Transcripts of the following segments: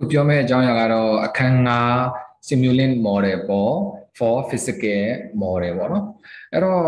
ခုပြောမယ့်အကြောင်းအရာကတော့အခန်းငါ simulate model ပေါ် for physical model ပေါ့နော်အဲ့တော့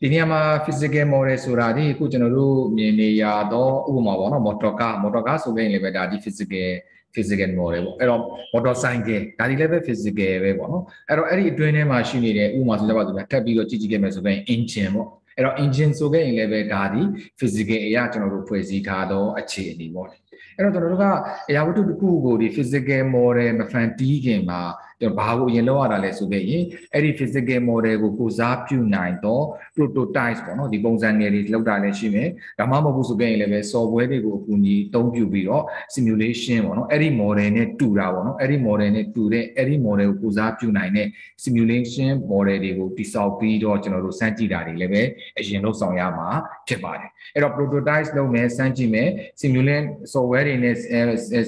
ဒီနေရာမှာ physical model ဆိုတာဒီအခုကျွန်တော်တို့မြင်နေရတော့ဥပမာပေါ့နော် motor car motor car ဆိုရင်လည်းပဲဒါဒီ physical physical model ပေါ့အဲ့တော့ motor cycle ဒါဒီလည်းပဲ physical ပဲပေါ့နော်အဲ့တော့အဲ့ဒီအတွင်းထဲမှာရှိနေတဲ့ဥပမာဆိုကြပါစို့ထပ်ပြီးတော့ကြည့်ကြည့်ခဲ့မယ်ဆိုရင် engine ပေါ့အဲ့တော့ engine ဆိုခဲ့ရင်လည်းပဲဒါဒီ physical အရာကျွန်တော်တို့ဖွဲ့စည်းထားသောအခြေအနေပေါ့ အဲ့တော့ကျွန်တော်တို့ကအရာဝတ္ထုတစ်ခုကိုဒီ physical model မဖန်တီးခင်မှာ ကျွန်တော်ဘာကိုအရင်လောက်ရတာလဲဆိုခဲ့ရင်အဲ့ဒီ physical model ကိုကိုစားပြုနိုင်တော့ prototype ပေါ့နော်ဒီပုံစံငယ်တွေလောက်တာလည်းရှိမယ်ဒါမှမဟုတ်ဘူးဆိုခဲ့ရင်လည်းပဲ software တွေကိုအကူအညီအသုံးပြုပြီးတော့ simulation ပေါ့နော်အဲ့ဒီ model နဲ့တူတာပေါ့နော်အဲ့ဒီ model နဲ့တူတဲ့အဲ့ဒီ model ကိုကိုစားပြုနိုင်တဲ့ simulation model တွေကိုတိစောက်ပြီးတော့ကျွန်တော်တို့စမ်းကြည့်တာတွေလည်းပဲအရင်လောက်ဆောင်ရမှာဖြစ်ပါတယ်အဲ့တော့ prototype လုပ်မယ်စမ်းကြည့်မယ် simulate software တွေနဲ့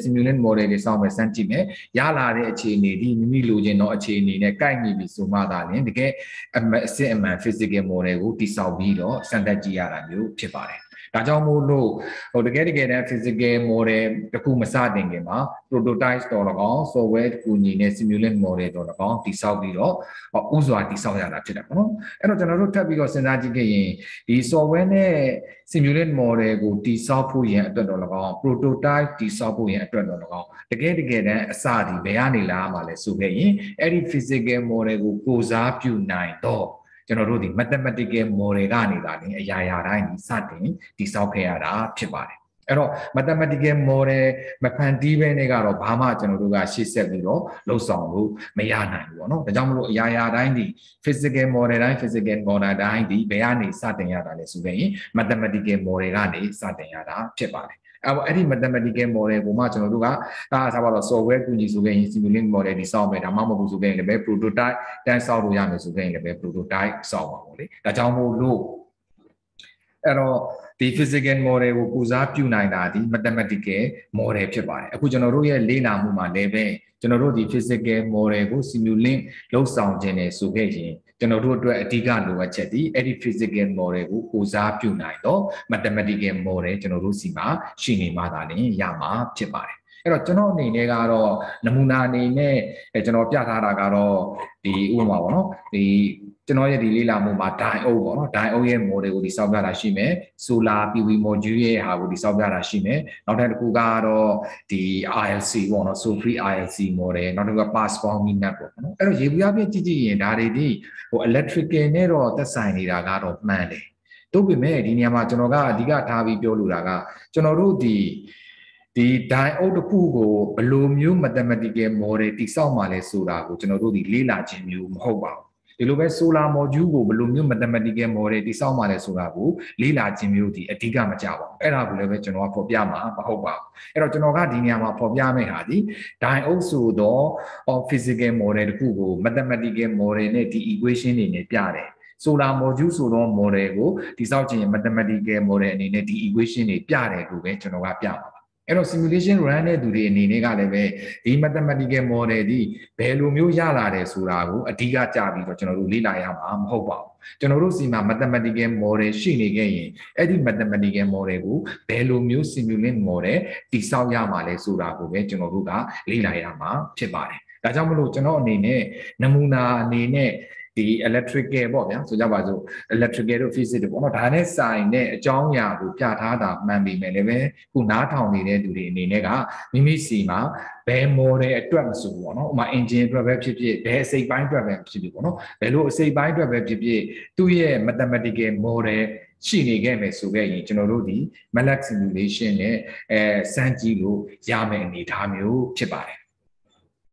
simulate model တွေစောင့်မယ်စမ်းကြည့်မယ်ရလာတဲ့အခြေအနေဒီမိမိလိုချင်သောအခြေအနေနဲ့ကိုက်ညီပြီဆိုမှသာလျှင်တကယ်အစစ်အမှန် physical model ကိုတိစောက်ပြီးတော့စမ်းသပ်ကြည့်ရတာမျိုးဖြစ်ပါတယ် ဒါကြောင့်မို့လို့ဟိုတကယ်တကယ်တမ်း physical model တခုမစတင်ခင်မှာ prototype တော်လကောင် software တခုညီနဲ့ simulate model တော်လကောင်တိစောက်ပြီးတော့ဥစွာတိစောက်ရတာဖြစ်တယ်ပေါ့နော်အဲ့တော့ကျွန်တော်တို့ထပ်ပြီးတော့စဉ်းစားကြည့်ခဲ့ရင်ဒီ software နဲ့ simulate model ကိုတိစောက်ဖို့ရန်အတွက်တော်လကောင် prototype တိစောက်ဖို့ရန်အတွက်တော်လကောင်တကယ်တကယ်တမ်းအစဒီဘယ်ကနေလာမှလဲဆိုခဲ့ရင်အဲ့ဒီ physical model ကိုကိုစားပြုနိုင်တော့ ကျွန်တော်တို့ဒီ mathematical model ကနေလာရင်အရာရာတိုင်းဒီစတင်တိစောက်ခဲ့ရတာဖြစ်ပါတယ်အဲ့တော့ mathematical model မဖန်တီးဘဲနဲ့ကတော့ဘာမှကျွန်တော်တို့ကရှေ့ဆက်ပြီးတော့လှုပ်ဆောင်လို့မရနိုင်ဘူးပေါ့နော်ဒါကြောင့်မလို့အရာရာတိုင်းဒီ physical model တိုင်း physical model တိုင်းဒီဘယ်ကနေစတင်ရတာလဲဆိုရင် mathematical model ကနေစတင်ရတာဖြစ်ပါတယ် အဲ့အဲ့ဒီ mathematical model ကိုမှကျွန်တော်တို့ကဒါအစားပါတော့ software ကူညီဆိုခဲ့ရင် simulate model ဒီစောင့်မယ်ဒါမှမဟုတ်ဘူးဆိုခဲ့ရင်လည်းပဲ prototype တန်းစောင့်လို့ရမယ်ဆိုခဲ့ရင်လည်းပဲ prototype စောင့်ပါပေါ့လေဒါကြောင့်မို့လို့အဲ့တော့ဒီ physical model ကိုပူစားပြုနိုင်တာဒီ mathematical model ဖြစ်ပါတယ်အခုကျွန်တော်တို့ရဲ့လေ့လာမှုမှာလည်းပဲကျွန်တော်တို့ဒီ physical model ကို simulate လုပ်ဆောင်ခြင်းနဲ့ဆိုခဲ့ရင် ကျွန်တော်တို့အတွက်အဓိကလိုအပ်ချက်ဒီအဲ့ဒီ physical model ကိုပူစားပြုနိုင်တော့ mathematical model ကျွန်တော်တို့စီမှာရှိနေမှသာလျှင်ရမှာဖြစ်ပါတယ်အဲ့တော့ကျွန်တော်အနေနဲ့ကတော့နမူနာအနေနဲ့ကျွန်တော်ပြထားတာကတော့ဒီဥပမာပေါ့နော်ဒီ ကျွန်တော်ရဲ့ဒီလေးလာမှုမှာ diode ပေါ့နော် diode ရဲ့ model ကိုဒီစောက်ပြတာရှိမယ် solar PV module ရဲ့ဟာကိုဒီစောက်ပြတာရှိမယ်နောက်ထပ်တစ်ခုကတော့ဒီ ILC ပေါ့နော် so free ILC model နောက်တစ်ခုက pass form minute ပေါ့နော်အဲ့တော့ရေဘူးအပြည့်ကြည့်ကြည့်ရင်ဒါတွေဒီဟို electrical နဲ့တော့သက်ဆိုင်နေတာကတော့မှန်တယ်တို့ပေမဲ့ဒီနေရာမှာကျွန်တော်ကအဓိကထားပြီးပြောလိုတာကကျွန်တော်တို့ဒီဒီ diode တစ်ခုကိုဘယ်လိုမျိုး mathematical model တိစောက်မှလဲဆိုတာကိုကျွန်တော်တို့ဒီလေ့လာခြင်းမျိုးမဟုတ်ပါဘူး ဒီလိုပဲ solar module ကိုဘယ်လိုမျိုး mathematical model တိစောက်မှလဲဆိုတာကိုလေ့လာခြင်းမျိုးဒီအဓိကမကြပါဘူးအဲ့ဒါကိုလည်းပဲကျွန်တော်ကဖော်ပြမှာမဟုတ်ပါဘူးအဲ့တော့ကျွန်တော်ကဒီနေရာမှာဖော်ပြမယ့်ဟာဒီ diode ဆိုတော့ physical model တခုကို mathematical model နဲ့ဒီ equation တွေနဲ့ပြတယ် solar module ဆိုတော့ model ကိုဒီစောက်ခြင်း mathematical model အနေနဲ့ဒီ equation တွေပြတယ်လို့ပဲကျွန်တော်ကပြပါ အဲ့တော့ simulation run တဲ့သူတွေအနေနဲ့ကလည်းပဲဒီ mathematical model ဒီဘယ်လိုမျိုးရလာတယ်ဆိုတာကိုအဓိကကြပြီးတော့ကျွန်တော်တို့လေ့လာရမှာမဟုတ်ပါဘူးကျွန်တော်တို့စီမှာ mathematical model ရှိနေခဲ့ရင်အဲ့ဒီ mathematical model ကိုဘယ်လိုမျိုး simulate model တိစောက်ရမှာလဲဆိုတာကိုပဲကျွန်တော်တို့ကလေ့လာရမှာဖြစ်ပါတယ်ဒါကြောင့်မလို့ကျွန်တော်အနေနဲ့နမူနာအနေနဲ့ ဒီ electrical ပေါ့ဗျာဆိုကြပါစို့ electrical တို့ physics တို့ပေါ့နော်ဒါနဲ့ဆိုင်တဲ့အကြောင်းအရာကိုပြထားတာမှန်ပြီမယ်လည်းပဲခုနားထောင်နေတဲ့သူတွေအနေနဲ့ကမိမိစီမှာဘယ် model အတွက်မဆိုပေါ့နော်ဥပမာ engine အတွက်ပဲဖြစ်ဖြစ်ဘယ်အစိတ်ပိုင်းအတွက်ပဲဖြစ်ဖြစ်ပေါ့နော်ဘယ်လိုအစိတ်ပိုင်းအတွက်ပဲဖြစ်ဖြစ်သူ့ရဲ့ mathematical model ရှိနေခဲ့မယ်ဆိုခဲ့ရင်ကျွန်တော်တို့ဒီ MATLAB simulation နဲ့အဲစမ်းကြည့်လို့ရမယ့်အနေအထားမျိုးဖြစ်ပါတယ်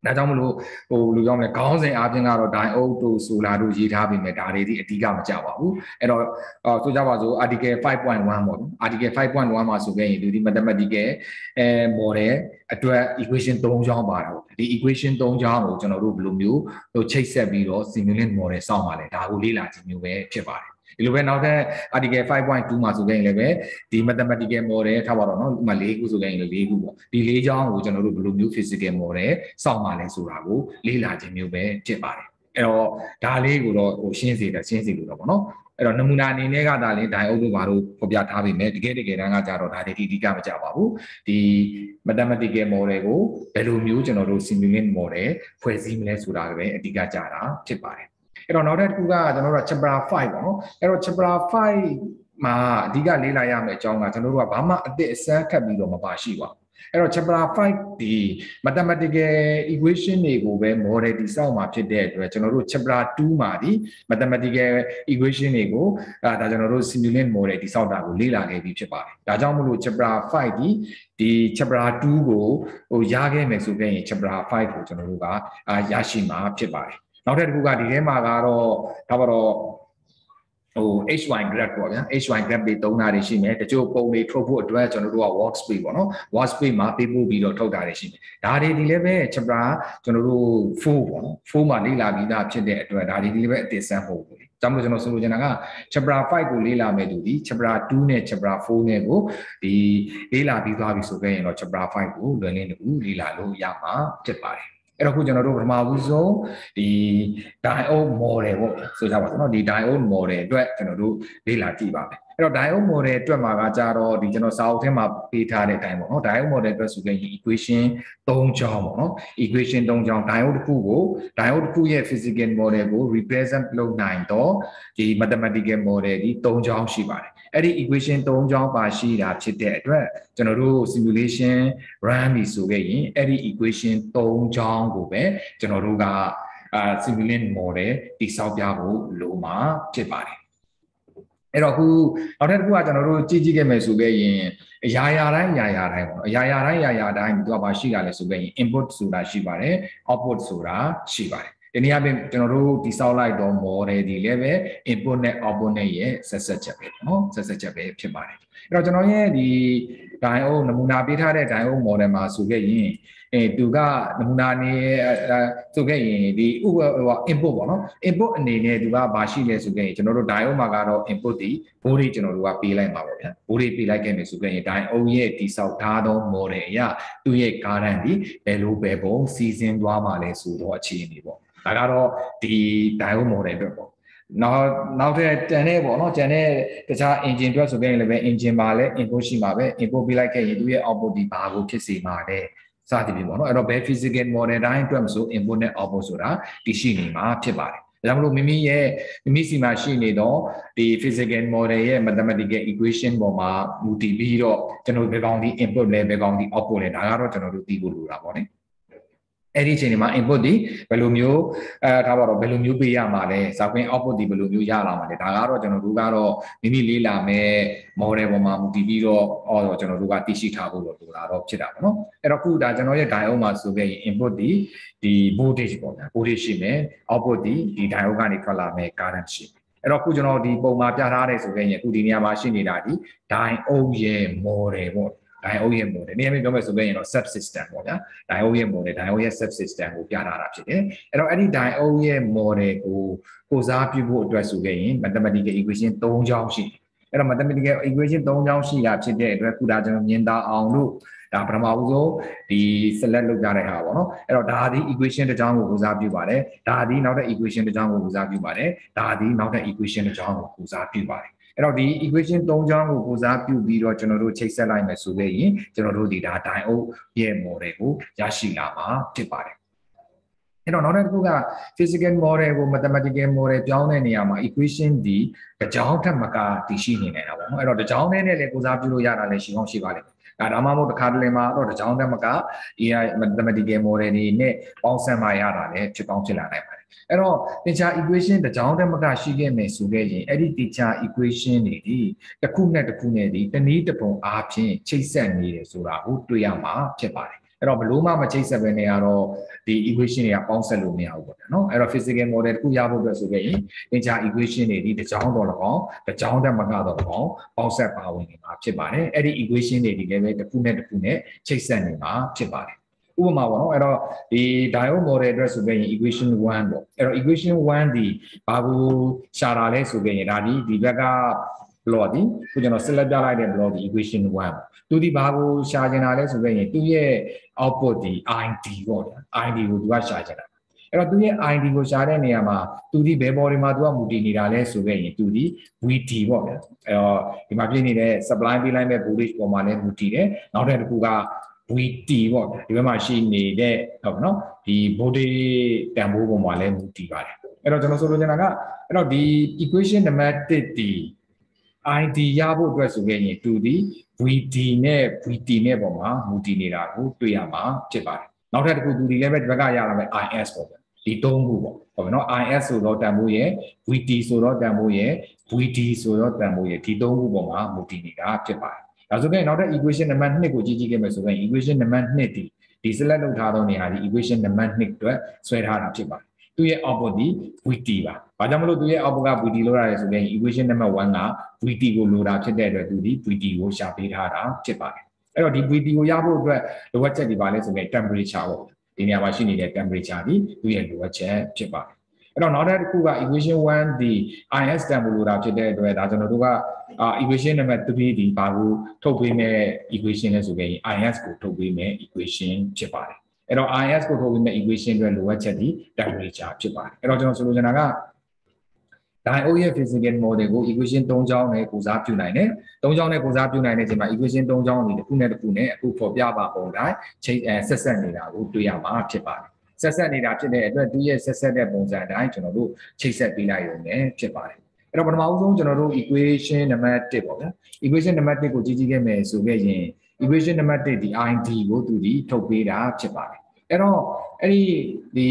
ဒါကြောင့်မလို့ဟိုလူကြောင့်လည်းခေါင်းစဉ်အားဖြင့်ကတော့ diode တို့ solar တို့ရေးထားပြီမဲ့ဒါတွေဒီအဓိကမကြပါဘူးအဲ့တော့အော်ဆိုကြပါစို့ article 5.1ပေါ့နော် article 5.1မှာဆိုခဲ့ရင်ဒီ mathematical အဲ model အတွက် equation 3ချောင်းပါတာပေါ့ဒီ equation 3ချောင်းကိုကျွန်တော်တို့ဘယ်လိုမျိုးဟိုချိတ်ဆက်ပြီးတော့ simulate model စောင့်ပါလဲဒါကိုလေ့လာခြင်းမျိုးပဲဖြစ်ပါတယ် ဒီလိုပဲနောက်ထပ် article 5.2မှာဆိုခဲ့ရင်လည်းပဲဒီ mathematical model ထားပါတော့เนาะဥပမာ၄ခုဆိုခဲ့ရင်လည်း၄ခုပေါ့ဒီ၄ချောင်းကိုကျွန်တော်တို့ဘယ်လိုမျိုး physical model စောင့်ပါလဲဆိုတာကိုလေ့လာခြင်းမျိုးပဲဖြစ်ပါတယ်အဲ့တော့ဒါလေးကိုတော့ဟိုရှင်းစေတာရှင်းစေလို့တော့ဗောနော် အဲ့တော့နမူနာအနေနဲ့ကဒါလည်း diode တို့ဘာလို့ဖော်ပြထားပြီမဲ့တကယ်တကယ်တမ်းကကြတော့ဒါတွေအဓိကမကြပါဘူးဒီ mathematical model ကိုဘယ်လိုမျိုးကျွန်တော်တို့ simulate model ဖွဲ့စည်းမလဲဆိုတာပဲအဓိကကြတာဖြစ်ပါတယ် အဲ့တော့နောက်တစ်ခုကကျွန်တော်တို့ chapter 5ပေါ့နော်အဲ့တော့ chapter 5မှာအဓိကလေ့လာရမယ့်အကြောင်းကကျွန်တော်တို့ကဘာမှအသစ်အစမ်းခတ်ပြီးတော့မပါရှိပါဘူးအဲ့တော့ chapter 5ဒီ mathematical equation တွေကိုပဲ model တိစောက်မှာဖြစ်တဲ့အတွက်ကျွန်တော်တို့ chapter 2မှာဒီ mathematical equation တွေကိုအဲဒါကျွန်တော်တို့ simulate model တိစောက်တာကိုလေ့လာခဲ့ပြီးဖြစ်ပါတယ်ဒါကြောင့်မလို့ chapter 5ဒီဒီ chapter 2ကိုဟိုရခဲ့မယ်ဆိုခဲ့ရင် chapter 5ကိုကျွန်တော်တို့ကအာရရှိမှာဖြစ်ပါတယ် နောက်ထပ်တစ်ခုကဒီထဲမှာကတော့ဒါပါတော့ဟို HY graph ပေါ့ဗျာ HY graph တွေသုံးတာတွေရှိမယ်တချို့ပုံတွေထုတ်ဖို့အတွက်ကျွန်တော်တို့က workspace ပေါ့နော် workspace မှာပေးပို့ပြီးတော့ထုတ်တာတွေရှိမယ်ဒါတွေဒီလည်းပဲ chapter ကျွန်တော်တို့4ပေါ့နော်4မှာလေ့လာပြီးသားဖြစ်တဲ့အတွက်ဒါတွေဒီလည်းပဲအသေးစမ်းဖို့ပေါ့ကြောင့်မို့ကျွန်တော်ဆိုလိုချင်တာက chapter 5ကိုလေ့လာမယ်သူဒီ chapter 2နဲ့ chapter 4နဲ့ကိုဒီလေ့လာပြီးသွားပြီဆိုခဲ့ရင်တော့ chapter 5ကိုလွယ်လင်းတူလေ့လာလို့ရမှာဖြစ်ပါတယ် အဲ့တော့ခုကျွန်တော်တို့ပထမဦးဆုံးဒီ diode model ပေါ့ဆိုကြပါစို့เนาะဒီ diode model အတွက်ကျွန်တော်တို့လေ့လာကြည့်ပါမယ် အဲ့တော့ diode model အတွက်မှာကကြတော့ဒီကျွန်တော်စာအုပ်ထဲမှာပေးထားတဲ့အတိုင်းပေါ့နော် diode model အတွက်ဆိုရင် equation 3ချောင်းပေါ့နော် equation 3ချောင်း diode တစ်ခုကို diode တစ်ခုရဲ့ physical model ကို represent လုပ်နိုင်တော့ဒီ mathematical model ဒီ3ချောင်းရှိပါတယ်အဲ့ဒီ equation 3ချောင်းပါရှိတာဖြစ်တဲ့အတွက်ကျွန်တော်တို့ simulation run ပြီဆိုခဲ့ရင်အဲ့ဒီ equation 3ချောင်းကိုပဲကျွန်တော်တို့ကအာ simulate model တိစောက်ပြဖို့လိုမှာဖြစ်ပါတယ် အဲ့တော့ခုနောက်ထပ်တစ်ခုကကျွန်တော်တို့ကြည့်ကြည့်ခဲ့မယ်ဆိုခဲ့ရင်အရာရာတိုင်းအရာရာတိုင်းပေါ့နော်အရာရာတိုင်းအရာရာတိုင်းသူကဘာရှိတာလဲဆိုခဲ့ရင် input ဆိုတာရှိပါတယ် output ဆိုတာရှိပါတယ်ဒီနေ့အပြင်ကျွန်တော်တို့ဒီဆောက်လိုက်တော့ model ဒီလည်းပဲ input နဲ့ output နဲ့ရဲ့ဆက်ဆက်ချက်ပဲเนาะဆက်ဆက်ချက်ပဲဖြစ်ပါတယ်အဲ့တော့ကျွန်တော်ရဲ့ဒီ diode နမူနာပေးထားတဲ့ diode model မှာဆိုခဲ့ရင် အဲသူကနမူနာနေဆိုခဲ့ရင်ဒီဥပဟို input ပေါ့နော် input အနေနဲ့သူကဘာရှိလဲဆိုခဲ့ရင်ကျွန်တော်တို့ diode မှာကတော့ input ဒီဘိုးတွေကျွန်တော်တို့ကပေးလိုက်မှာပေါ့ဗျာဘိုးတွေပေးလိုက်ခဲ့မယ်ဆိုခဲ့ရင် diode ရဲ့တိဆောက်ထားသော model အရသူ့ရဲ့ current ဒီဘယ်လိုပဲပုံစီစဉ်သွားမှာလဲဆိုတော့အခြေအနေပေါ့ဒါကတော့ဒီ diode model အတွက်ပေါ့နောက်နောက်ထပ်တန်တဲ့ပေါ့နော်တန်တဲ့တခြား engine အတွက်ဆိုခဲ့ရင်လည်းပဲ engine မှာလည်း input ရှိမှာပဲ input ပေးလိုက်ခဲ့ရင်သူရဲ့ output ဒီဘာကိုဖြစ်စေမှာလဲ စသည်ဖြင့်ပေါ့နော်အဲ့တော့ဘယ် physical model တိုင်းအတွက်မဆို input နဲ့ output ဆိုတာတည်ရှိနေမှာဖြစ်ပါတယ်ဒါကြောင့်မလို့မိမိရဲ့မိမိစီမှာရှိနေတော့ဒီ physical model ရဲ့ mathematical equation ပေါ်မှာမူတည်ပြီးတော့ကျွန်တော်ဘယ်ကောင်ဒီ input လဲဘယ်ကောင်ဒီ output လဲဒါကတော့ကျွန်တော်တို့သိဖို့လိုတာပေါ့နော် အဲ့ဒီအချိန်ဒီမှာ input ဒီဘယ်လိုမျိုးအဲထားပါတော့ဘယ်လိုမျိုးပေးရမှာလဲဇာခွင့် output ဒီဘယ်လိုမျိုးရလာမှာလဲဒါကတော့ကျွန်တော်တို့ကတော့မိမိလေးလာမဲ့ model ပေါ်မှာမူတည်ပြီးတော့အော်ကျွန်တော်တို့ကသိရှိထားဖို့လိုတာတော့ဖြစ်တာပေါ့နော်အဲ့တော့ခုဒါကျွန်တော်ရဲ့ diode မှာဆိုခဲ့ရင် input ဒီဒီ voltage ပေါ့ဗျာ voltage ရှိမယ် output ဒီဒီ diode ကနေထွက်လာမဲ့ current ရှိမယ်အဲ့တော့ခုကျွန်တော်ဒီပုံမှာပြထားတဲ့ဆိုခဲ့ရင်အခုဒီနေရာမှာရှိနေတာဒီ diode ရဲ့ model ပေါ့ diode ရဲ့ model နေရာမျိုးပြောမယ်ဆိုရင်တော့ sub system ပေါ့ဗျာ diode ရဲ့ model diode ရဲ့ sub system ကိုပြထားတာဖြစ်တယ်အဲ့တော့အဲ့ဒီ diode ရဲ့ model ကိုကိုစားပြုဖို့အတွက်ဆိုခဲ့ရင် mathematical equation ၃ချောင်းရှိတယ်အဲ့တော့ mathematical equation ၃ချောင်းရှိတာဖြစ်တဲ့အတွက်ခုဒါကျွန်တော်မြင်သာအောင်လို့ဒါပထမဦးဆုံးဒီ select လုပ်ကြတဲ့ဟာပေါ့နော်အဲ့တော့ဒါဒီ equation တစ်ချောင်းကိုကိုစားပြုပါတယ်ဒါဒီနောက်တဲ့ equation တစ်ချောင်းကိုကိုစားပြုပါတယ်ဒါဒီနောက်တဲ့ equation တစ်ချောင်းကိုကိုစားပြုပါတယ် အဲ့တော့ဒီ equation ၃ချောင်းကိုကိုစားပြုပြီးတော့ကျွန်တော်တို့ချိတ်ဆက်လိုက်မယ်ဆိုခဲ့ရင်ကျွန်တော်တို့ဒီဒါ diode ရဲ့ model ကိုရရှိလာမှာဖြစ်ပါတယ်အဲ့တော့နောက်တစ်ခုက physical model ကို mathematical model ပြောင်းတဲ့နေရာမှာ equation ဒီကြောင်းထက်မကတည်ရှိနေနေတာပေါ့နော်အဲ့တော့ကြောင်းနဲ့လည်းကိုစားပြုလို့ရတာလည်းရှိအောင်ရှိပါလိမ့်မယ်ဒါဒါမှမဟုတ်တစ်ခါတလေမှာတော့တကြောင်တက်မက AI mathematical model တွေနဲ့ပေါင်းစပ်မှရတာလည်းဖြစ်ကောင်းဖြစ်လာနိုင်ပါတယ် အဲ့တော့ teacher equation တကြောင်တက်မကရှိခဲ့မယ်ဆိုခဲ့ရင်အဲ့ဒီ teacher equation တွေဒီတစ်ခုနဲ့တစ်ခုနဲ့ဒီတနည်းတစ်ပုံအားဖြင့်ချိတ်ဆက်နေတယ်ဆိုတာကိုတွေ့ရမှာဖြစ်ပါတယ်အဲ့တော့ဘလို့မှမချိတ်ဆက်ပဲနေရတော့ဒီ equation တွေကပေါင်းဆက်လို့မရဘူးပေါ့နော်အဲ့တော့ physical model တခုရဖို့အတွက်ဆိုခဲ့ရင် nature equation တွေဒီတစ်ကြောင်းတော့၎င်းတစ်ကြောင်းတက်မကတော့၎င်းပေါင်းဆက်ပါဝင်နေမှာဖြစ်ပါတယ်အဲ့ဒီ equation တွေဒီလည်းပဲတစ်ခုနဲ့တစ်ခုနဲ့ချိတ်ဆက်နေမှာဖြစ်ပါတယ် ဥပမာပေါ့နော်အဲ့တော့ဒီ diode model အတွက်ဆိုခဲ့ရင် equation 1ပေါ့အဲ့တော့ equation 1ဒီဘာကိုရှာတာလဲဆိုခဲ့ရင်ဒါဒီဒီဘက်က block ဒီခုကျွန်တော် select ပြလိုက်တဲ့ block ဒီ equation 1သူဒီဘာကိုရှာချင်တာလဲဆိုခဲ့ရင်သူရဲ့ output ဒီ id ပေါ့ဗျာ id ကိုသူကရှာချင်တာအဲ့တော့သူရဲ့ ID ကိုရှာတဲ့နေရာမှာသူဒီဘယ်ဘော်တွေမှာသူကမူတည်နေတာလဲဆိုခဲ့ရင်သူဒီ VT ပေါ့ဗျာအဲ့တော့ဒီမှာပြနေတဲ့ supply ပေးလိုက်မဲ့ bullish ပေါ်မှာလည်းမူတည်တယ်နောက်တစ်ခုက VT ပေါ့ဗျာဒီဘက်မှာရှိနေတဲ့ဟုတ်နော်ဒီ body တန်ဖိုးပေါ်မှာလည်းမူတည်ပါတယ်အဲ့တော့ကျွန်တော်ဆိုလိုချင်တာကအဲ့တော့ဒီ equation နံပါတ်1ဒီ ID ရဖို့အတွက်ဆိုခဲ့ရင်သူဒီ VD နဲ့ VT နဲ့ပေါ်မှာမူတည်နေတာကိုတွေ့ရမှာဖြစ်ပါတယ်နောက်ထပ်တစ်ခုသူဒီလည်းပဲဒီဘက်ကရလာမယ် IS ပေါ့ဗျာဒီသုံးခုပေါ့ဟုတ်ပြီနော် IS ဆိုတော့တန်ဖိုးရဲ့ VT ဆိုတော့တန်ဖိုးရဲ့ VD ဆိုတော့တန်ဖိုးရဲ့ဒီသုံးခုပေါ်မှာမူတည်နေတာဖြစ်ပါတယ် ဒါဆိုရင်နောက်ထပ် equation နံပါတ်2ကိုကြည့်ကြည့်ခဲ့မယ်ဆိုရင် equation နံပါတ်2ဒီဒီ select လုပ်ထားသောနေရာဒီ equation နံပါတ်2အတွက်ဆွဲထားတာဖြစ်ပါတယ်သူရဲ့ output ဒီ VT ပါ။ဘာကြောင့်မလို့သူရဲ့ output က VT လို့ရတယ်ဆိုရင် equation number 1က VT ကိုလိုတာဖြစ်တဲ့အတွက်သူဒီ VT ကိုရှာပေးထားတာဖြစ်ပါတယ်။အဲ့တော့ဒီ VT ကိုရဖို့အတွက်လိုအပ်ချက်တွေပါလဲဆိုရင် temperature ပေါ့။ဒီနေရာမှာရှိနေတဲ့ temperature ဒီသူရဲ့လိုအပ်ချက်ဖြစ်ပါတယ်။ အဲ့တော့နောက်တစ်ခုက equation 1ဒီ IS တန်ဖိုးလိုတာဖြစ်တဲ့အတွက်ဒါကျွန်တော်တို့က equation number 3ဒီဘာကိုထုတ်ပေးမဲ့ equation လဲဆိုရင် IS ကိုထုတ်ပေးမဲ့ equation ဖြစ်ပါတယ်အဲ့တော့ IS ကိုထုတ်ပြီးမဲ့ equation တွေလိုအပ်ချက်ဒီ temperature ဖြစ်ပါတယ်အဲ့တော့ကျွန်တော်ဆိုလိုချင်တာက diode ရဲ့ physical model ကို equation ၃ချောင်းနဲ့ကိုစားပြုနိုင်တယ်။၃ချောင်းနဲ့ကိုစားပြုနိုင်တဲ့အချိန်မှာ equation ၃ချောင်းဒီတစ်ခုနဲ့တစ်ခုနဲ့အခုဖော်ပြပါပုံတိုင်းချိန်ဆက်ဆက်နေတာကိုတွေ့ရမှာဖြစ်ပါတယ်။ ဆက်ဆက်နေတာဖြစ်တဲ့အတွက်သူရဲ့ဆက်ဆက်တဲ့ပုံစံအတိုင်းကျွန်တော်တို့ချိတ်ဆက်ပေးလိုက်ရုံနဲ့ဖြစ်ပါတယ်။အဲ့တော့ပထမဦးဆုံးကျွန်တော်တို့ equation နံပါတ်1ပေါ့ဗျာ။ equation နံပါတ်1ကိုကြည့်ကြည့်ခဲ့မယ်ဆိုခဲ့ရင် equation နံပါတ်1ဒီ id ကိုသူဒီထုတ်ပေးတာဖြစ်ပါတယ်အဲ့တော့အဲ့ဒီဒီ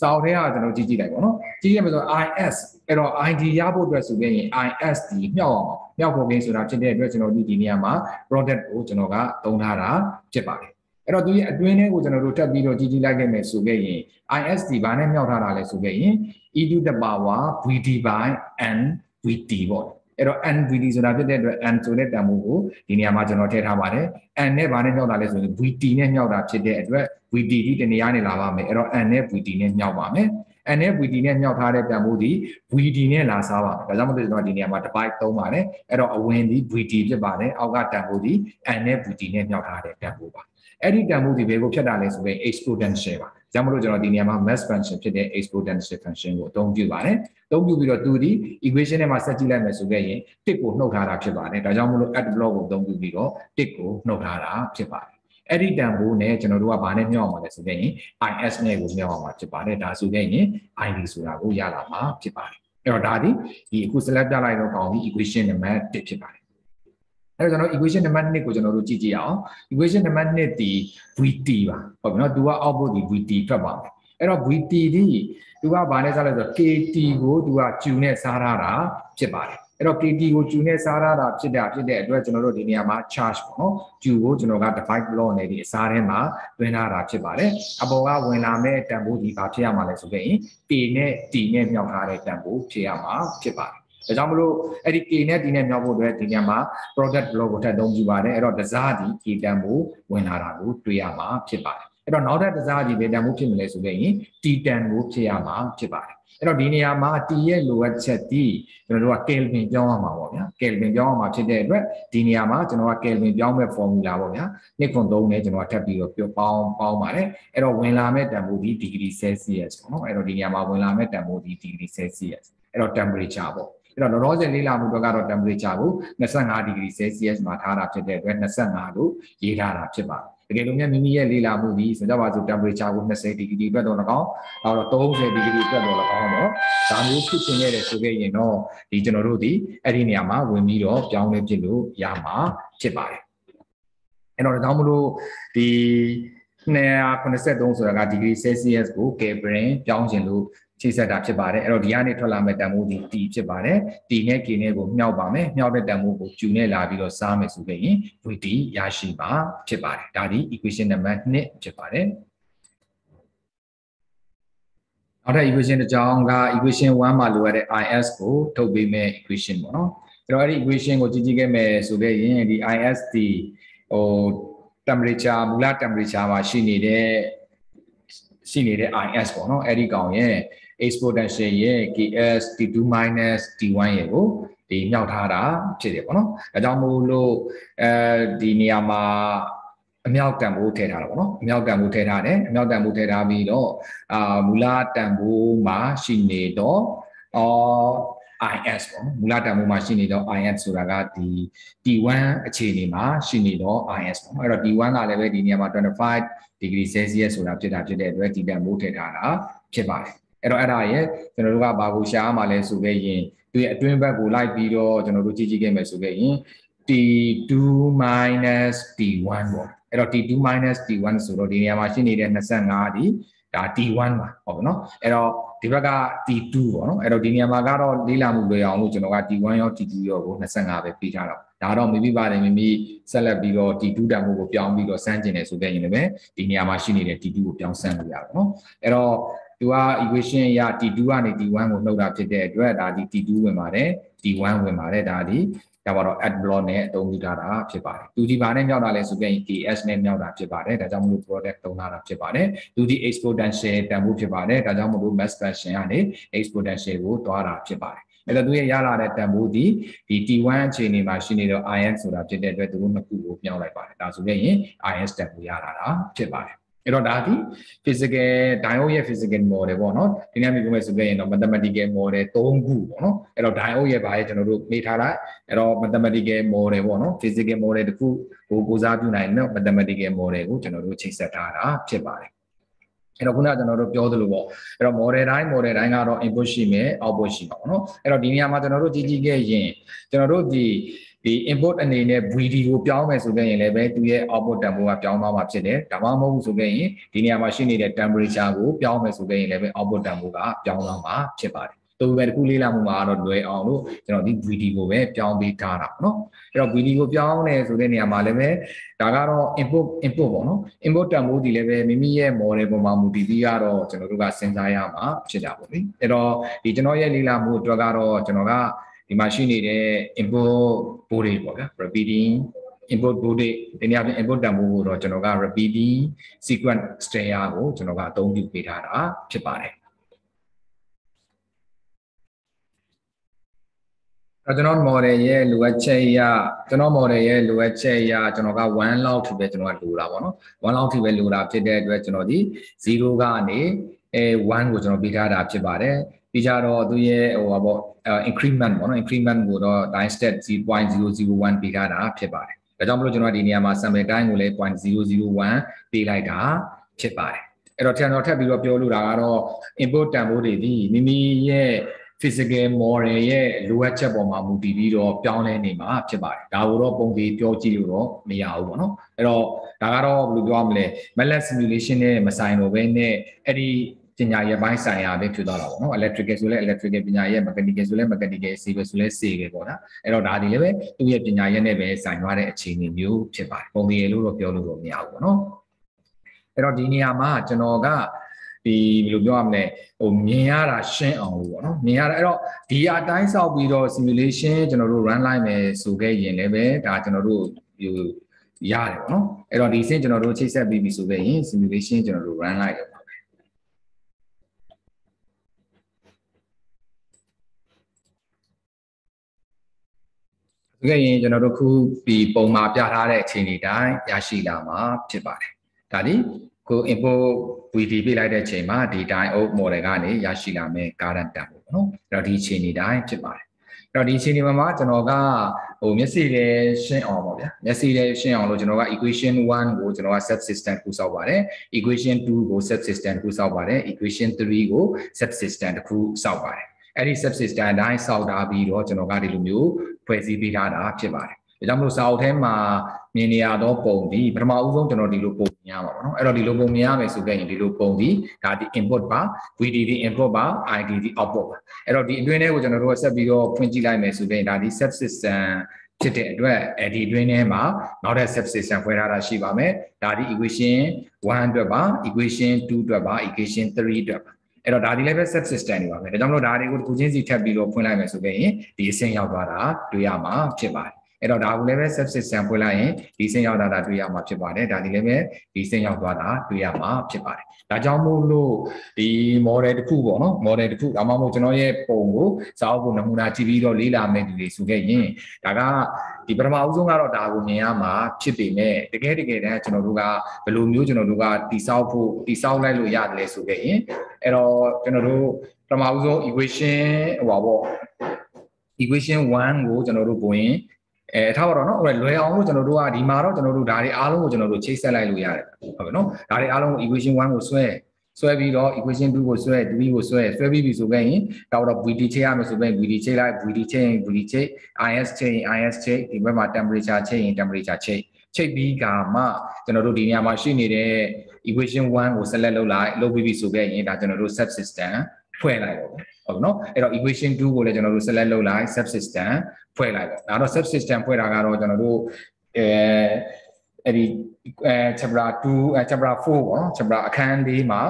စာအုပ်ထဲကကျွန်တော်ကြည့်ကြည့်လိုက်ပေါ့နော်ကြည့်ရမယ်ဆို IS အဲ့တော့ ID ရဖို့အတွက်ဆိုရင် IS ဒီမြောက်အောင်မြောက်ဖို့ကိန်းဆိုတာဖြစ်တဲ့အတွက်ကျွန်တော်ဒီဒီနေရာမှာ product ကိုကျွန်တော်ကသုံးထားတာဖြစ်ပါတယ် အဲ့တော့သူရဲ့အတွင်းထဲကိုကျွန်တော်တို့တက်ပြီးတော့ကြည့်ကြည့်လိုက်ခဲ့မယ်ဆိုခဲ့ရင် ISD ဘာနဲ့မြောက်ထားတာလဲဆိုခဲ့ရင် e to the power vd by n vt ပေါ့အဲ့တော့ NVD ဆိုတာဖြစ်တဲ့အတွက် N ဆိုတဲ့တန်ဖိုးကိုဒီနေရာမှာကျွန်တော်ထည့်ထားပါတယ် N နဲ့ဘာနဲ့မြောက်တာလဲဆိုရင် VT နဲ့မြောက်တာဖြစ်တဲ့အတွက် VT ဒီတနေရာနေလာပါမယ်အဲ့တော့ N နဲ့ VT နဲ့မြောက်ပါမယ် N နဲ့ VT နဲ့မြောက်ထားတဲ့တန်ဖိုးဒီ VD နဲ့လာစားပါမယ်ဒါကြောင့်မို့လို့ကျွန်တော်ဒီနေရာမှာ divide သုံးပါတယ်အဲ့တော့အဝင်ဒီ VT ဖြစ်ပါတယ်အောက်ကတန်ဖိုးဒီ N နဲ့ VT နဲ့မြောက်ထားတဲ့တန်ဖိုးပါ အဲ့ဒီတန်ဖိုးဒီဘယ်ကိုဖြတ်တာလဲဆိုရင် exponential ပါ။ဒါမှမဟုတ်ကျွန်တော်ဒီနေရာမှာ mass function ဖြစ်တဲ့ exponential function ကိုအသုံးပြုပါတယ်။အသုံးပြုပြီးတော့သူဒီ equation ထဲမှာဆက်ကြည့်လိုက်မယ်ဆိုခဲ့ရင်တစ်ကိုနှုတ်ထားတာဖြစ်ပါတယ်။ဒါကြောင့်မလို့ add block ကိုအသုံးပြုပြီးတော့တစ်ကိုနှုတ်ထားတာဖြစ်ပါတယ်။အဲ့ဒီတန်ဖိုးနဲ့ကျွန်တော်တို့ကဘာနဲ့မြောက်အောင်လဲဆိုခဲ့ရင် IS နဲ့ကိုမြောက်အောင်မှာဖြစ်ပါတယ်။ဒါဆိုခဲ့ရင် ID ဆိုတာကိုရလာမှာဖြစ်ပါတယ်။အဲ့တော့ဒါဒီဒီအခု select ပြလိုက်တော့ကောင်းပြီ equation နံပါတ်1ဖြစ်ပါတယ် အဲ့တော့ကျွန်တော် equation နံပါတ်2ကိုကျွန်တော်တို့ကြည့်ကြည့်အောင် equation နံပါတ်2ဒီ VT ပါဟုတ်ပြီနော်သူက output ဒီ VT ထွက်ပါမယ်အဲ့တော့ VT ဒီသူကဘာနဲ့စားလဲဆိုတော့ KT ကိုသူက Q နဲ့စားထားတာဖြစ်ပါတယ်အဲ့တော့ KT ကို Q နဲ့စားထားတာဖြစ်တာဖြစ်တဲ့အတွက်ကျွန်တော်တို့ဒီနေရာမှာ charge ပေါ့နော် Q ကိုကျွန်တော်က divide block နဲ့ဒီအစားထဲမှာတွင်းထားတာဖြစ်ပါတယ်အပေါ်ကဝင်လာမဲ့တန်ဖိုးဒီဘာဖြစ်ရမှာလဲဆိုရင် K နဲ့ T နဲ့မြောက်ထားတဲ့တန်ဖိုးဖြစ်ရမှာဖြစ်ပါတယ် ဒါကြောင့်မလို့အဲ့ဒီ K နဲ့ D နဲ့မြောက်ဖို့အတွက်ဒီညမှာ product block ကိုထပ်သုံးကြည့်ပါတယ်အဲ့တော့တစားဒီ K တန်ဖို့ဝင်လာတာကိုတွေ့ရမှာဖြစ်ပါတယ်အဲ့တော့နောက်ထပ်တစားဒီဘယ်တန်ဖို့ဖြစ်မလဲဆိုရင် T တန်ကိုဖြစ်ရမှာဖြစ်ပါတယ်အဲ့တော့ဒီနေရာမှာ T ရဲ့လိုအပ်ချက်ဒီကျွန်တော်တို့က Kelvin ပြောင်းရမှာပေါ့ဗျာ Kelvin ပြောင်းရမှာဖြစ်တဲ့အတွက်ဒီနေရာမှာကျွန်တော်က Kelvin ပြောင်းမဲ့ formula ပေါ့ဗျာနှစ်ခွန်3နဲ့ကျွန်တော်ကထပ်ပြီးတော့ပြောပေါင်းပေါင်းပါတယ်အဲ့တော့ဝင်လာမဲ့တန်ဖိုးဒီ degree Celsius ပေါ့နော်အဲ့တော့ဒီနေရာမှာဝင်လာမဲ့တန်ဖိုးဒီ degree Celsius အဲ့တော့ temperature ပေါ့ အဲ့တော့လောလောဆယ်လေးလာမှုဘက်ကတော့ temperature ကို25 degree Celsius မှာထားတာဖြစ်တဲ့အတွက်25လို့ရေးထားတာဖြစ်ပါတယ်တကယ်လို့မြတ်မိမိရဲ့လေးလာမှုဒီဆိုကြပါစို့ temperature ကို20 degree အတွက်တော့၎င်းနောက်တော့30 degree အတွက်တော့၎င်းတော့ဒါမျိုးဖြစ်နေရတယ်ဆိုခဲ့ရင်တော့ဒီကျွန်တော်တို့ဒီအဲ့ဒီနေရာမှာဝင်ပြီးတော့ပြောင်းလဲပြစ်လို့ရမှာဖြစ်ပါတယ်အဲ့တော့ဒါကြောင့်မလို့ဒီ283ဆိုတာက degree Celsius ကို Kelvin ပြောင်းခြင်းလို့ ချိတ်ဆက်တာဖြစ်ပါတယ်အဲ့တော့ဒီကနေထွက်လာမဲ့တန်ဖိုးဒီ t ဖြစ်ပါတယ် t နဲ့ k နဲ့ကိုမြှောက်ပါမယ်မြှောက်တဲ့တန်ဖိုးကို q နဲ့လာပြီးတော့စားမယ်ဆိုရင် vt ရရှိပါဖြစ်ပါတယ်ဒါဒီ equation နံပါတ်2ဖြစ်ပါတယ်နောက်ထပ် equation တစ်ကြောင်းက equation 1မှာလိုရတဲ့ is ကိုထုတ်ပေးမဲ့ equation ပေါ့နော်အဲ့တော့အဲ့ဒီ equation ကိုကြည့်ကြည့်ခဲ့မယ်ဆိုခဲ့ရင်ဒီ is ဒီဟို temperature မူလ temperature မှာရှိနေတဲ့ရှိနေတဲ့ is ပေါ့နော်အဲ့ဒီကောင်ရဲ့ exponential ရဲ့ ks t2 t1 ရဲ့ကိုဒီမြောက်ထားတာဖြစ်တယ်ပေါ့နော်။ဒါကြောင့်မို့လို့အဲဒီနေရာမှာအမြောက်တန်ဖိုးထည့်ထားတာပေါ့နော်အမြောက်တန်ဖိုးထည့်ထားတယ်အမြောက်တန်ဖိုးထည့်ထားပြီးတော့အာမူလတန်ဖိုးမှာရှိနေတော့အော် IS ပေါ့နော်မူလတန်ဖိုးမှာရှိနေတော့ IS ဆိုတာကဒီ T1 အခြေအနေမှာရှိနေတော့ IS ပေါ့နော်အဲ့တော့ T1 ကလည်းပဲဒီနေရာမှာ25 degree Celsius ဆိုတာဖြစ်တာဖြစ်တဲ့အတွက်ဒီတန်ဖိုးထည့်ထားတာဖြစ်ပါတယ် အဲ့တော့အဲ့ဒါရဲ့ကျွန်တော်တို့ကဘာကိုရှားမှလဲဆိုခဲ့ရင်သူရဲ့အတွင်းဘက်ကိုလိုက်ပြီးတော့ကျွန်တော်တို့ကြည့်ကြည့်ခဲ့မယ်ဆိုခဲ့ရင် t2 t1 ပေါ့အဲ့တော့ t2 t1 ဆိုတော့ဒီနေရာမှာရှိနေတဲ့25ဒီဒါ t1 ပါဟုတ်နော်အဲ့တော့ဒီဘက်က t2 ပေါ့နော်အဲ့တော့ဒီနေရာမှာကတော့လေးလာမှုလွယ်အောင်လို့ကျွန်တော်က t1 ရော t2 ရောကို25ပဲပေးထားတော့ဒါတော့မိမိပါတယ်မိမိဆက်လက်ပြီးတော့ t2 တန်ဖိုးကိုပြောင်းပြီးတော့စမ်းကျင်တယ်ဆိုခဲ့ရင်လည်းဒီနေရာမှာရှိနေတဲ့ t2 ကိုပြောင်းစမ်းလို့ရတယ်နော်အဲ့တော့ သူက equation ရ t2 ကနေ t1 ကိုနှုတ်တာဖြစ်တဲ့အတွက်ဒါဒီ t2 ဝင်ပါတယ် t1 ဝင်ပါတယ်ဒါဒီဒါပါတော့ add block နဲ့အသုံးပြုထားတာဖြစ်ပါတယ်။သူဒီဘာနဲ့မြောက်တာလဲဆိုရင် TS နဲ့မြောက်တာဖြစ်ပါတယ်။ဒါကြောင့်မလို့ product သုံးထားတာဖြစ်ပါတယ်။သူဒီ exponential တန်ဖိုးဖြစ်ပါတယ်။ဒါကြောင့်မလို့ mass function ကနေ exponential ကိုတွားတာဖြစ်ပါတယ်။အဲ့တော့သူရဲ့ရလာတဲ့တန်ဖိုးဒီဒီ T1 အခြေအနေမှာရှိနေတော့ IN ဆိုတာဖြစ်တဲ့အတွက်သူတို့နှစ်ခုကိုပြောင်းလိုက်ပါတယ်။ဒါဆိုရင် IS တန်ဖိုးရလာတာဖြစ်ပါတယ် အဲ့တော့ဒါဒီ physical diode ရဲ့ physical model ပေါ့နော်ဒီနေ့မျိုးပြောမယ်ဆိုရင်တော့ mathematical model ၃ခုပေါ့နော်အဲ့တော့ diode ရဲ့ဘာရဲ့ကျွန်တော်တို့မေးထားလိုက်အဲ့တော့ mathematical model ပေါ့နော် physical model တခုကိုကိုစားပြုနိုင်တဲ့ mathematical model ကိုကျွန်တော်တို့ချိန်ဆက်ထားတာဖြစ်ပါတယ်အဲ့တော့ခုနကကျွန်တော်တို့ပြောသလိုပေါ့အဲ့တော့ model တိုင်း model တိုင်းကတော့ input ရှိမယ် output ရှိမှာပေါ့နော်အဲ့တော့ဒီနေရာမှာကျွန်တော်တို့ကြည့်ကြည့်ခဲ့ရင်ကျွန်တော်တို့ဒီ ဒီ input အနေနဲ့ VD ကိုပြောင်းမယ်ဆိုခဲ့ရင်လည်းပဲသူရဲ့ output တန်ဖိုးကပြောင်းသွားမှာဖြစ်တယ်ဒါမှမဟုတ်ဘူးဆိုခဲ့ရင်ဒီနေရာမှာရှိနေတဲ့ temperature ကိုပြောင်းမယ်ဆိုခဲ့ရင်လည်းပဲ output တန်ဖိုးကပြောင်းသွားမှာဖြစ်ပါတယ်တူပဲတခုလေးလာမှုမှာတော့လွယ်အောင်လို့ကျွန်တော်ဒီ VD ကိုပဲပြောင်းပေးထားတာပေါ့နော်အဲ့တော့ VD ကိုပြောင်းတယ်ဆိုတဲ့နေရာမှာလည်းပဲဒါကတော့ input input ပေါ့နော် input တန်ဖိုးဒီလည်းပဲမိမိရဲ့ model ပေါ်မှာမူတည်ပြီးတော့ကျွန်တော်တို့ကစဉ်းစားရမှာဖြစ်တာပေါ့လေအဲ့တော့ဒီကျွန်တော်ရဲ့လေးလာမှုအတွက်ကတော့ကျွန်တော်က ဒီမှာရှိနေတဲ့ input board တွေပေါ့ဗျာ repeating input board တွေဒီနေ့အပြင် input တန်ဖိုးကိုတော့ကျွန်တော်က repeating sequence stayer ကိုကျွန်တော်ကအသုံးပြုပေးထားတာဖြစ်ပါတယ်အဲ့ကျွန်တော် model ရဲ့လိုအပ်ချက်အရကျွန်တော် model ရဲ့လိုအပ်ချက်အရကျွန်တော်က1လောက်ထိပဲကျွန်တော်ကလိုတာပေါ့နော်1လောက်ထိပဲလိုတာဖြစ်တဲ့အတွက်ကျွန်တော်ဒီ0ကနေအဲ1ကိုကျွန်တော်ပေးထားတာဖြစ်ပါတယ် ပြီးကြတော့သူရဲ့ဟိုပါပေါ့ increment ပေါ့နော် increment ကိုတော့ time step 0.001ပေးထားတာဖြစ်ပါတယ်ဒါကြောင့်မလို့ကျွန်တော်ဒီနေရာမှာ sample time ကိုလည်း0.001ပေးလိုက်တာဖြစ်ပါတယ်အဲ့တော့ထပ်တော့ထပ်ပြီးတော့ပြောလို့တာကတော့ input တန်ဖိုးတွေဒီမိမိရဲ့ physical model ရဲ့လိုအပ်ချက်ပေါ်မှာမူတည်ပြီးတော့ပြောင်းလဲနေမှာဖြစ်ပါတယ်ဒါကိုတော့ပုံသေးပြောကြည့်လို့တော့မရဘူးပေါ့နော်အဲ့တော့ဒါကတော့ဘယ်လိုပြောရမလဲ MATLAB simulation နဲ့မဆိုင်တော့ဘဲနဲ့အဲ့ဒီ ပညာရေးပိုင်းဆိုင်ရာပဲဖြစ်သွားတာပေါ့နော် electrical ဆိုလဲ electrical ပညာရေး mechanical ဆိုလဲ mechanical civil ဆိုလဲ civil ပေါ့နော်အဲ့တော့ဒါဒီလည်းပဲသူ့ရဲ့ပညာရေးနဲ့ပဲဆိုင်သွားတဲ့အခြေအနေမျိုးဖြစ်ပါတယ်ပုံသေးလို့တော့ပြောလို့တော့မရဘူးပေါ့နော်အဲ့တော့ဒီနေရာမှာကျွန်တော်ကဒီဘယ်လိုပြောရမလဲဟိုမြင်ရတာရှင်းအောင်လို့ပေါ့နော်မြင်ရတာအဲ့တော့ဒီအတိုင်းဆောက်ပြီးတော့ simulation ကျွန်တော်တို့ run လိုက်မယ်ဆိုခဲ့ရင်လည်းပဲဒါကျွန်တော်တို့ဟိုရတယ်ပေါ့နော်အဲ့တော့ဒီစင်းကျွန်တော်တို့ချိတ်ဆက်ပြီးပြီဆိုခဲ့ရင် simulation ကျွန်တော်တို့ run လိုက်တယ် ပေါ့ဆိုခဲ့ရင်ကျွန်တော်တို့ခုဒီပုံမှာပြထားတဲ့အခြေအနေတိုင်းရရှိလာမှာဖြစ်ပါတယ်ဒါဒီကို input VD ပြလိုက်တဲ့အချိန်မှာဒီတိုင်း old model ကနေရရှိလာမယ် current တန်ပေါ့နော်အဲ့တော့ဒီအခြေအနေတိုင်းဖြစ်ပါတယ်အဲ့တော့ဒီအခြေအနေမှာကျွန်တော်ကဟိုမျက်စိလေးရှင်းအောင်ပေါ့ဗျာမျက်စိလေးရှင်းအောင်လို့ကျွန်တော်က equation 1ကိုကျွန်တော်က set system တစ်ခုစောက်ပါတယ် equation 2ကို set system တစ်ခုစောက်ပါတယ် equation 3ကို set system တစ်ခုစောက်ပါတယ်အဲ့ဒီ set system အတိုင်းစောက်ထားပြီးတော့ကျွန်တော်ကဒီလိုမျိုး ဖွဲ့စည်းပေးထားတာဖြစ်ပါတယ်ဒါကြောင့်မလို့စာအုပ်ထဲမှာမြင်နေရသောပုံဒီပထမဦးဆုံးကျွန်တော်ဒီလိုပုံမြင်ရမှာပေါ့နော်အဲ့တော့ဒီလိုပုံမြင်ရမယ်ဆိုခဲ့ရင်ဒီလိုပုံဒီဒါဒီ input ပါ VDD input ပါ IDD output ပါအဲ့တော့ဒီအတွင်းထဲကိုကျွန်တော်တို့ဆက်ပြီးတော့ဖွင့်ကြည့်လိုက်မယ်ဆိုရင်ဒါဒီ set system ဖြစ်တဲ့အတွက်အဲဒီအတွင်းထဲမှာနောက်တဲ့ set system ဖွဲ့ထားတာရှိပါမယ်ဒါဒီ equation 1 အတွက်ပါ equation 2အတွက်ပါ equation 3အတွက်ပါ အဲ့တော့ဒါဒီလည်းပဲ set system တွေပါပဲဒါကြောင့်မလို့ဒါတွေကိုတစ်ခုချင်းစီထပ်ပြီးတော့ဖွင့်လိုက်မယ်ဆိုရင်ဒီအဆင့်ရောက်သွားတာတွေ့ရမှာဖြစ်ပါတယ်အဲ့တော့ဒါကိုလည်းပဲ set system ဖွင့်လိုက်ရင်ဒီစင်ရောက်တာတာတွေ့ရမှာဖြစ်ပါတယ်ဒါဒီလည်းပဲဒီစင်ရောက်သွားတာတွေ့ရမှာဖြစ်ပါတယ်ဒါကြောင့်မို့လို့ဒီ model တစ်ခုပေါ့နော် model တစ်ခုဒါမှမဟုတ်ကျွန်တော်ရဲ့ပုံကိုစာအုပ်ကိုနမူနာကြည့်ပြီးတော့လေ့လာမယ်သူတွေဆိုခဲ့ရင်ဒါက ဒီပထမအဦးဆုံးကတော့ဒါကိုမြင်ရမှာဖြစ်ပေမဲ့တကယ်တကယ်တမ်းကျွန်တော်တို့ကဘယ်လိုမျိုးကျွန်တော်တို့ကတိဆောက်ဖို့တိဆောက်လိုက်လို့ရတယ်လဲဆိုခဲ့ရင်အဲ့တော့ကျွန်တော်တို့ပထမအဦးဆုံး equation ဟိုပါပေါ့ equation 1ကိုကျွန်တော်တို့ပုံရင်အဲထားပါတော့နော်လွယ်အောင်လို့ကျွန်တော်တို့ကဒီမှာတော့ကျွန်တော်တို့ဒါတွေအားလုံးကိုကျွန်တော်တို့ချိတ်ဆက်လိုက်လို့ရတယ်ဟုတ်ကဲ့နော်ဒါတွေအားလုံးကို equation 1ကိုဆွဲ ဆွဲပြီးတော့ equation 2ကိုဆွဲ3ကိုဆွဲဆွဲပြီးပြီဆိုခဲ့ရင်တော့တော့ VD ချိန်ရမယ်ဆိုရင် VD ချိန်လိုက် VD ချိန် VD ချိန် IS ချိန် IS ချိန်ဒီဘက်မှာ temperature ချိန် temperature ချိန်ချိန်ပြီးကမှကျွန်တော်တို့ဒီနေရာမှာရှိနေတဲ့ equation 1ကို select လုပ်လိုက်လုပ်ပြီးပြီဆိုခဲ့ရင်ဒါကျွန်တော်တို့ subsystem ဖွဲ့လိုက်တော့ဟုတ်ပြီနော်အဲ့တော့ equation 2ကိုလည်းကျွန်တော်တို့ select လုပ်လိုက် subsystem ဖွဲ့လိုက်တော့ဒါတော့ subsystem ဖွဲ့တာကတော့ကျွန်တော်တို့အဲ အဲ့ဒီအဲ chapter 2အဲ chapter 4ပေါ့နော် chapter အခန်းလေးမှာ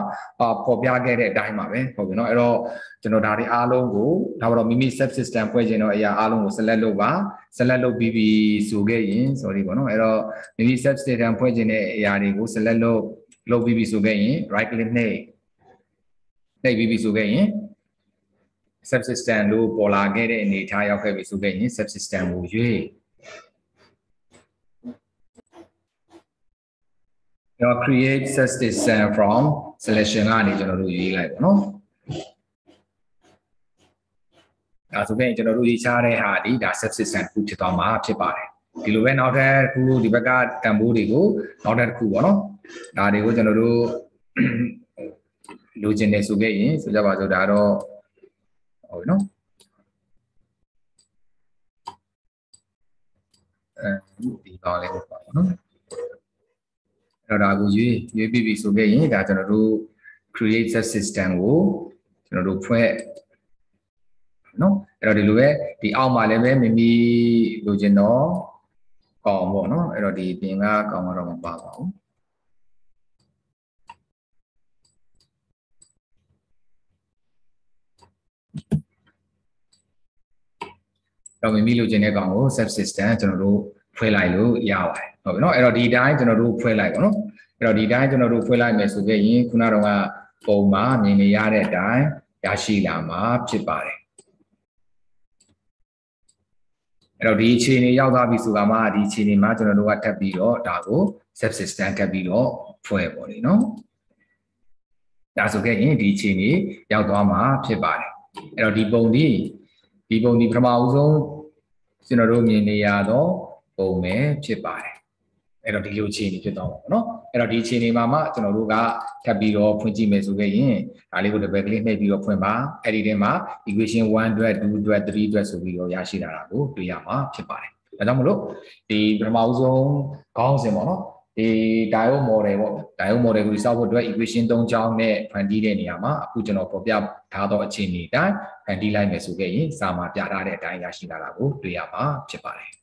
ပေါ်ပြခဲ့တဲ့အတိုင်းပါပဲဟုတ်ပြီနော်အဲ့တော့ကျွန်တော်ဒါတွေအားလုံးကိုဒါတော့မိမိ subsystem ဖွဲ့ခြင်းတော့အရာအားလုံးကို select လုပ်ပါ select လုပ်ပြီးပြီဆိုခဲ့ရင် sorry ပေါ့နော်အဲ့တော့မိမိ subsystem ဖွဲ့ခြင်းတဲ့အရာတွေကို select လုပ်လုပ်ပြီးပြီဆိုခဲ့ရင် right click နှိပ်နှိပ်ပြီးပြီဆိုခဲ့ရင် subsystem လို့ပေါ်လာခဲ့တဲ့အနေအထားရောက်ခဲ့ပြီဆိုခဲ့ရင် subsystem ကိုရွေး ကျွန်တော် create subsystem from selection ကနေကျွန်တော်တို့ရွေးလိုက်ပါနော်ဒါဆိုရင်ကျွန်တော်တို့ရေးချတဲ့ဟာဒီဒါ subsystem တစ်ခုဖြစ်သွားမှာဖြစ်ပါတယ်ဒီလိုပဲနောက်ထပ်တစ်ခုဒီဘက်ကတန်ဖိုးတွေကိုနောက်ထပ်တစ်ခုပေါ့နော်ဒါတွေကိုကျွန်တော်တို့လိုချင်နေဆိုခဲ့ရင်ဆိုကြပါစို့ဒါတော့ဟုတ်နော်အဲဒီပါလေးပေါ့နော်အဲ့ တော့ဒါကိုရွေးရွေးပြီးပြီဆိုခဲ့ရင်ဒါကျွန်တော်တို့ create set system ကိုကျွန်တော်တို့ဖွဲ့နော်အဲ့တော့ဒီလိုပဲဒီအောက်မှာလည်းပဲမိမိလိုချင်တော့ကောင်းပေါ့နော်အဲ့တော့ဒီပြင်ကကောင်းတော့မပါပါဘူးတော့မိမိလိုချင်တဲ့ကောင်ကို set system ကျွန်တော်တို့ဖွဲ့လိုက်လို့ရပါတယ် ဟုတ်ပြီနော်အဲ့တော့ဒီတိုင်းကျွန်တော်တို့ဖွဲ့လိုက်ပါနော်အဲ့တော့ဒီတိုင်းကျွန်တော်တို့ဖွဲ့လိုက်မယ်ဆိုခဲ့ရင်ခုနကတော့ပုံမှာမြင်နေရတဲ့အတိုင်းရရှိလာမှာဖြစ်ပါတယ်အဲ့တော့ဒီအခြေအနေရောက်သွားပြီဆိုတာမှဒီအခြေအနေမှာကျွန်တော်တို့ကတက်ပြီးတော့ဒါကို set system ကပ်ပြီးတော့ဖွဲ့ပေါ့လေနော်ဒါဆိုခဲ့ရင်ဒီအခြေအနေရောက်သွားမှာဖြစ်ပါတယ်အဲ့တော့ဒီပုံဒီဒီပုံဒီပထမဦးဆုံးကျွန်တော်တို့မြင်နေရတော့ပုံပဲဖြစ်ပါတယ် အဲ့တော့ဒီလိုအခြေအနေဖြစ်သွားပါဘောနော်အဲ့တော့ဒီအခြေအနေမှာမှကျွန်တော်တို့ကထပ်ပြီးတော့ဖွင့်ကြည့်မယ်ဆိုခဲ့ရင်ဒါလေးကိုတစ်ပတ်ကလေးနှိပ်ပြီးတော့ဖွင့်ပါအဲ့ဒီထဲမှာ equation 1အတွက်2အတွက်3အတွက်ဆိုပြီးတော့ရရှိလာတာကိုတွေ့ရမှာဖြစ်ပါတယ်ဒါကြောင့်မလို့ဒီပထမဦးဆုံးခေါင်းစဉ်ပေါ့နော်ဒီ diode model ပေါ့ diode model ကိုဒီစောက်ဖို့အတွက် equation 3ချောင်းနဲ့ဖန်တီးတဲ့နေရာမှာအခုကျွန်တော်ပေါ်ပြထားသောအခြေအနေတိုင်းဖန်တီးလိုက်မယ်ဆိုခဲ့ရင်စာမှာပြထားတဲ့အတိုင်းရရှိလာတာကိုတွေ့ရမှာဖြစ်ပါတယ်